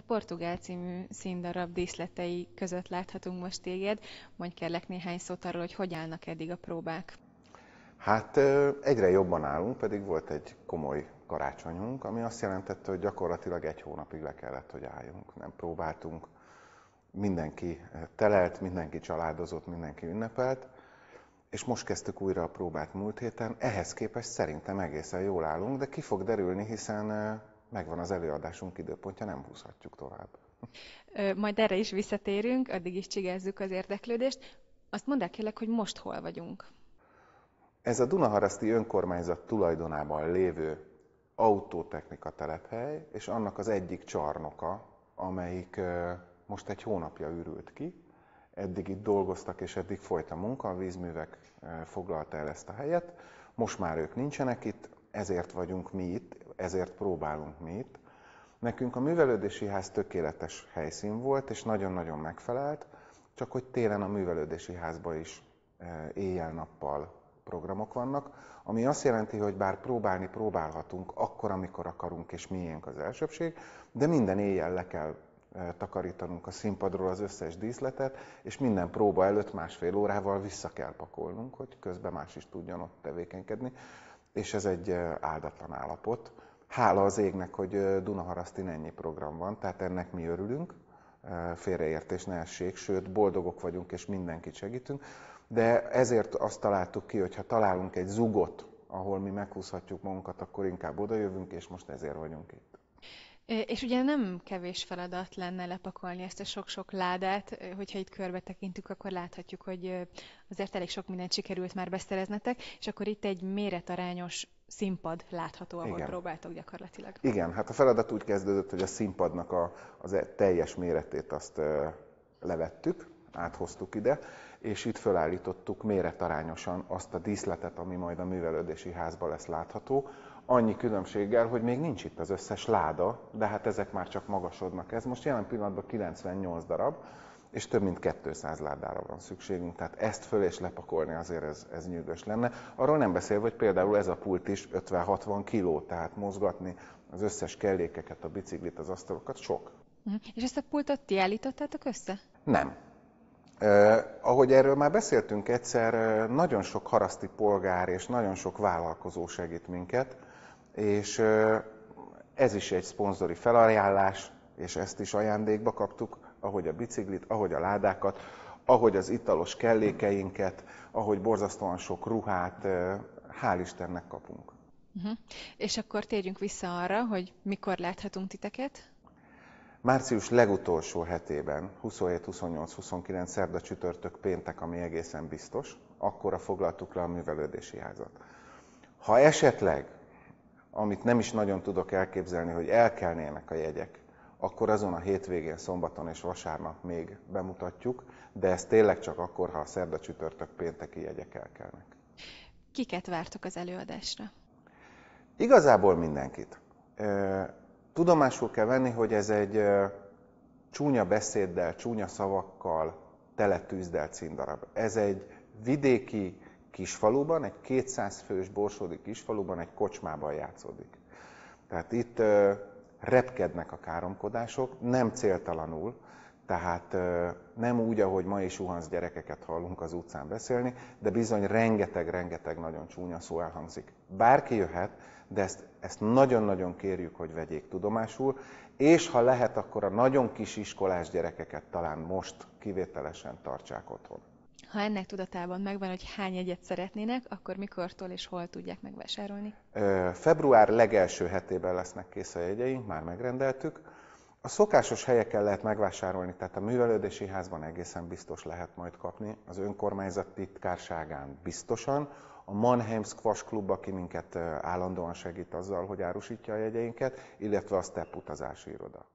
a Portugál című színdarab díszletei között láthatunk most téged. Mondj kérlek néhány szót arról, hogy hogy állnak eddig a próbák. Hát egyre jobban állunk, pedig volt egy komoly karácsonyunk, ami azt jelentette, hogy gyakorlatilag egy hónapig le kellett, hogy álljunk. Nem próbáltunk, mindenki telelt, mindenki családozott, mindenki ünnepelt, és most kezdtük újra a próbát múlt héten. Ehhez képest szerintem egészen jól állunk, de ki fog derülni, hiszen megvan az előadásunk időpontja, nem húzhatjuk tovább. Majd erre is visszatérünk, addig is csigázzuk az érdeklődést. Azt mondd el kérlek, hogy most hol vagyunk. Ez a Dunaharaszti önkormányzat tulajdonában lévő autótechnika telephely, és annak az egyik csarnoka, amelyik most egy hónapja ürült ki. Eddig itt dolgoztak, és eddig folyt a munka, a vízművek foglalta el ezt a helyet. Most már ők nincsenek itt, ezért vagyunk mi itt, ezért próbálunk mi itt. Nekünk a művelődési ház tökéletes helyszín volt, és nagyon-nagyon megfelelt, csak hogy télen a művelődési házba is éjjel-nappal programok vannak, ami azt jelenti, hogy bár próbálni próbálhatunk akkor, amikor akarunk, és miénk az elsőbség, de minden éjjel le kell e, takarítanunk a színpadról az összes díszletet, és minden próba előtt másfél órával vissza kell pakolnunk, hogy közben más is tudjon ott tevékenykedni, és ez egy e, áldatlan állapot. Hála az égnek, hogy Dunaharasztin ennyi program van, tehát ennek mi örülünk, félreértés ne essék, sőt boldogok vagyunk és mindenkit segítünk, de ezért azt találtuk ki, hogy ha találunk egy zugot, ahol mi meghúzhatjuk magunkat, akkor inkább odajövünk, és most ezért vagyunk itt. És ugye nem kevés feladat lenne lepakolni ezt a sok-sok ládát, hogyha itt körbe tekintünk, akkor láthatjuk, hogy azért elég sok mindent sikerült már beszereznetek, és akkor itt egy méretarányos színpad látható, ahol Igen. próbáltok gyakorlatilag. Igen, hát a feladat úgy kezdődött, hogy a színpadnak a, az teljes méretét azt levettük, áthoztuk ide, és itt fölállítottuk méretarányosan azt a díszletet, ami majd a művelődési házban lesz látható. Annyi különbséggel, hogy még nincs itt az összes láda, de hát ezek már csak magasodnak. Ez most jelen pillanatban 98 darab, és több mint 200 ládára van szükségünk, tehát ezt föl és lepakolni azért ez, ez nyűgös lenne. Arról nem beszélve, hogy például ez a pult is 50-60 kiló, tehát mozgatni az összes kellékeket, a biciklit, az asztalokat sok. Uh-huh. És ezt a pultot ti állítottátok össze? Nem. Eh, ahogy erről már beszéltünk egyszer, eh, nagyon sok haraszti polgár és nagyon sok vállalkozó segít minket, és eh, ez is egy szponzori felajánlás, és ezt is ajándékba kaptuk, ahogy a biciklit, ahogy a ládákat, ahogy az italos kellékeinket, ahogy borzasztóan sok ruhát, hál' Istennek kapunk. Uh-huh. És akkor térjünk vissza arra, hogy mikor láthatunk titeket? Március legutolsó hetében, 27, 28, 29, szerda, csütörtök, péntek, ami egészen biztos, akkora foglaltuk le a művelődési házat. Ha esetleg, amit nem is nagyon tudok elképzelni, hogy elkelnének a jegyek, akkor azon a hétvégén, szombaton és vasárnap még bemutatjuk, de ez tényleg csak akkor, ha a szerda, csütörtök, pénteki jegyek elkelnek. Kiket vártok az előadásra? Igazából mindenkit. Tudomásul kell venni, hogy ez egy csúnya beszéddel, csúnya szavakkal teletűzdelt színdarab. Ez egy vidéki kisfaluban, egy 200 fős borsódi kisfaluban, egy kocsmában játszódik. Tehát itt repkednek a káromkodások, nem céltalanul, tehát nem úgy, ahogy ma is suhansz gyerekeket hallunk az utcán beszélni, de bizony rengeteg-rengeteg nagyon csúnya szó elhangzik. Bárki jöhet, de ezt, ezt nagyon-nagyon kérjük, hogy vegyék tudomásul, és ha lehet, akkor a nagyon kis iskolás gyerekeket talán most kivételesen tartsák otthon. Ha ennek tudatában megvan, hogy hány egyet szeretnének, akkor mikortól és hol tudják megvásárolni? Február legelső hetében lesznek kész a jegyeink, már megrendeltük. A szokásos helyeken lehet megvásárolni, tehát a művelődési házban egészen biztos lehet majd kapni, az önkormányzat titkárságán biztosan, a Mannheim Squash Club, aki minket állandóan segít azzal, hogy árusítja a jegyeinket, illetve a STEP utazási iroda.